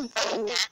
important